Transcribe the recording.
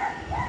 Yeah, yeah.